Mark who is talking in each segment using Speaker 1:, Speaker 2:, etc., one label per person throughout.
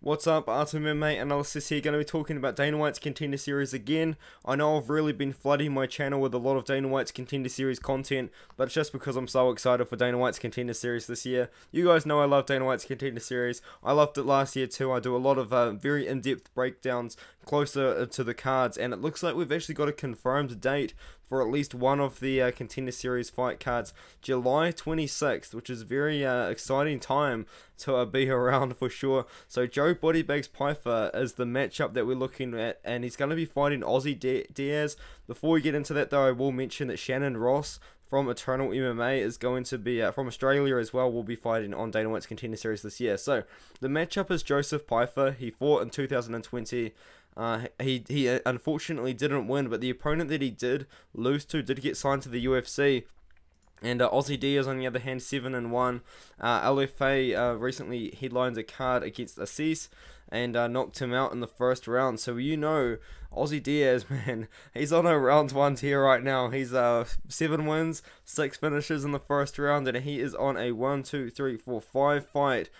Speaker 1: What's up, Artem MMA Analysis here, going to be talking about Dana White's Contender Series again. I know I've really been flooding my channel with a lot of Dana White's Contender Series content, but it's just because I'm so excited for Dana White's Contender Series this year. You guys know I love Dana White's Contender Series. I loved it last year too. I do a lot of uh, very in-depth breakdowns closer uh, to the cards, and it looks like we've actually got a confirmed date for at least one of the uh, Contender Series fight cards, July 26th, which is very uh, exciting time to uh, be around for sure. So Joe Bodybags Pyfer is the matchup that we're looking at, and he's going to be fighting Ozzy Diaz. Before we get into that, though, I will mention that Shannon Ross from Eternal MMA is going to be uh, from Australia as well. Will be fighting on Dana White's Contender Series this year. So the matchup is Joseph Pyfer. He fought in 2020. Uh, he he uh, unfortunately didn't win, but the opponent that he did lose to did get signed to the UFC. And uh, Ozzy Diaz, on the other hand, seven and one. Uh, LFA uh, recently headlines a card against Assis and uh, knocked him out in the first round. So you know, Ozzy Diaz, man, he's on a round one tier right now. He's uh seven wins, six finishes in the first round, and he is on a one, two, three, four, five fight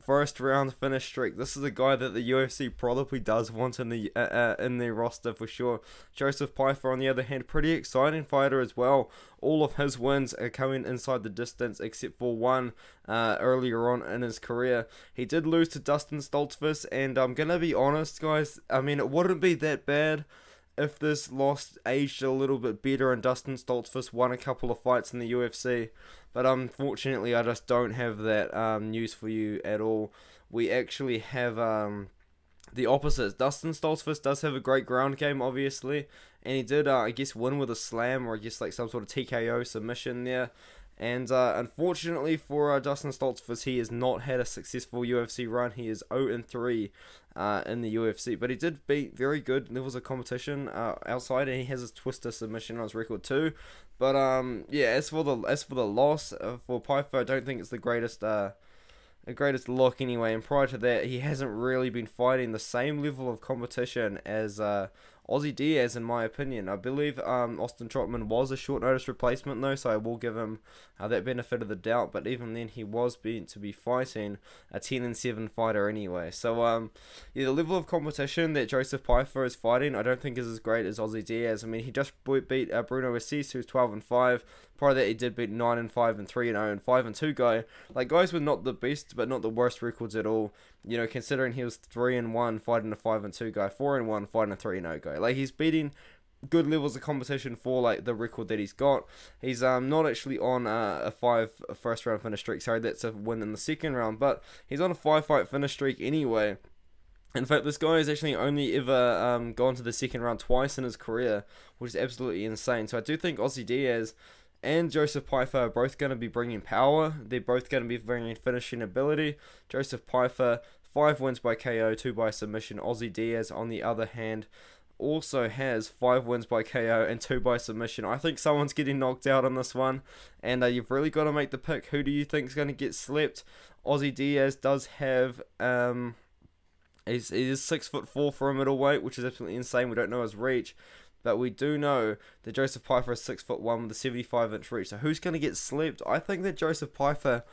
Speaker 1: first round finish streak. This is a guy that the UFC probably does want in the uh, uh, in their roster for sure. Joseph Pyfer, on the other hand, pretty exciting fighter as well. All of his wins are coming inside the distance, except for one uh, earlier on in his career. He did lose to Dustin Stoltzfus, and I'm gonna be honest, guys. I mean, it wouldn't be that bad if this lost aged a little bit better and Dustin Stoltzfus won a couple of fights in the UFC. But unfortunately, I just don't have that um, news for you at all. We actually have um, the opposite. Dustin Stoltzfus does have a great ground game, obviously, and he did, uh, I guess, win with a slam or I guess like some sort of TKO submission there. And uh, unfortunately for uh, Dustin Stoltzfus, he has not had a successful UFC run. He is 0 and 3 uh, in the UFC, but he did beat very good levels of competition uh, outside, and he has a twister submission on his record too. But um, yeah, as for the as for the loss uh, for Pyfer, I don't think it's the greatest the greatest look anyway. And prior to that, he hasn't really been fighting the same level of competition as uh, Ozzy Diaz, in my opinion. I believe um, Austin Trotman was a short notice replacement, though, so I will give him uh, that benefit of the doubt. But even then, he was being to be fighting a 10 and 7 fighter anyway. So, um, yeah, the level of competition that Joseph Pyfer is fighting, I don't think is as great as Ozzy Diaz. I mean, he just beat uh, Bruno Assis, who's 12 and 5. Prior to that, he did beat 9 and 5 and 3 and 0 and 5 and 2 guy. Like, guys were not the best, but not the worst records at all. You know, considering he was 3 and 1 fighting a 5 and 2 guy, 4 and 1 fighting a 3 and 0 guy. Like he's beating good levels of competition for like the record that he's got. He's um not actually on uh, a five first round finish streak. Sorry, that's a win in the second round, but he's on a five fight finish streak anyway. In fact, this guy has actually only ever um, gone to the second round twice in his career, which is absolutely insane. So I do think Ozzy Diaz and Joseph Pyfer are both going to be bringing power. They're both going to be bringing finishing ability. Joseph Pyfer, five wins by KO, two by submission. Ozzy Diaz, on the other hand, also has five wins by KO and two by submission. I think someone's getting knocked out on this one, and uh, you've really got to make the pick. Who do you think is going to get slept? Ozzy Diaz does have um, he's, he's six foot four for a middleweight, which is absolutely insane. We don't know his reach, but we do know that Joseph Pyfer is six foot one with a 75 inch reach. So who's going to get slept? I think that Joseph Pyfer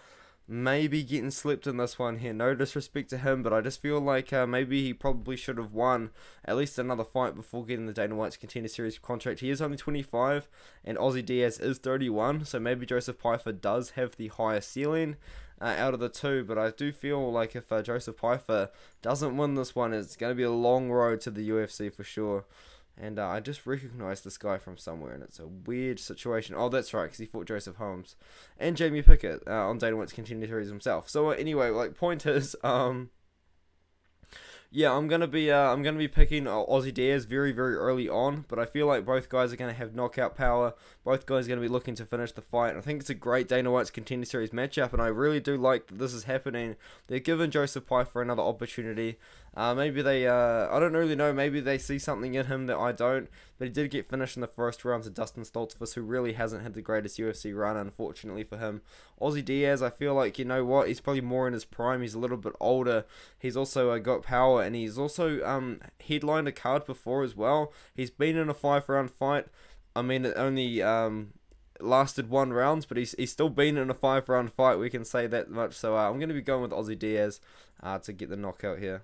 Speaker 1: maybe getting slipped in this one here. No disrespect to him, but I just feel like uh, maybe he probably should have won at least another fight before getting the Dana White's Contender Series contract. He is only 25, and Ozzy Diaz is 31, so maybe Joseph Pyfer does have the higher ceiling. Uh, out of the two, but I do feel like if uh, Joseph Pyfer doesn't win this one, it's going to be a long road to the UFC for sure. And uh, I just recognized this guy from somewhere, and it's a weird situation. Oh, that's right, because he fought Joseph Holmes and Jamie Pickett uh, on Dana White's Contender Series himself. So uh, anyway, like point is, um, yeah, I'm gonna be uh, I'm gonna be picking uh, Ozzy Diaz very very early on, but I feel like both guys are gonna have knockout power. Both guys are gonna be looking to finish the fight. I think it's a great Dana White's Contender Series matchup, and I really do like that this is happening. They're giving Joseph Pyfer another opportunity. Uh, maybe they uh, I don't really know. Maybe they see something in him that I don't. But he did get finished in the first round to Dustin Stoltzfus, who really hasn't had the greatest UFC run, unfortunately for him. Ozzy Diaz, I feel like you know what, he's probably more in his prime. He's a little bit older. He's also uh, got power and he's also um, headlined a card before as well. He's been in a five round fight. I mean, it only um, lasted one round, but he's, he's still been in a five round fight. We can say that much. So uh, I'm going to be going with Ozzy Diaz uh, to get the knockout here.